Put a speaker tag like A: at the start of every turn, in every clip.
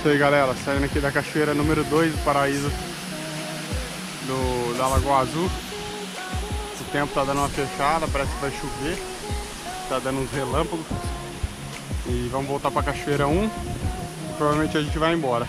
A: Isso aí, galera. Saindo aqui da cachoeira número 2 do Paraíso do, da Lagoa Azul. O tempo tá dando uma fechada, parece que vai chover. Tá dando uns relâmpagos. E vamos voltar pra cachoeira 1. Um. Provavelmente a gente vai embora.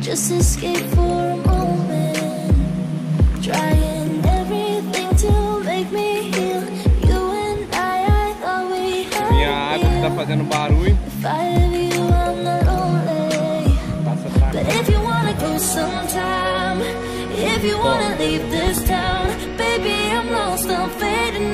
B: Just escape for a moment Trying everything to make me heal You and I, I thought we had it. But if you wanna go sometime If you wanna leave this town Baby, I'm lost, I'm fading